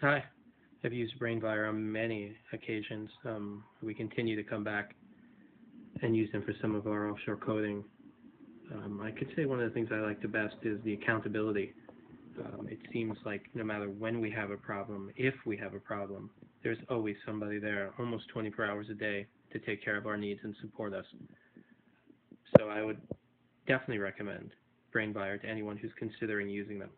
Hi. I've used Brainvire on many occasions. Um, we continue to come back and use them for some of our offshore coding. Um, I could say one of the things I like the best is the accountability. Um, it seems like no matter when we have a problem, if we have a problem, there's always somebody there, almost 24 hours a day, to take care of our needs and support us. So I would definitely recommend Brainvire to anyone who's considering using them.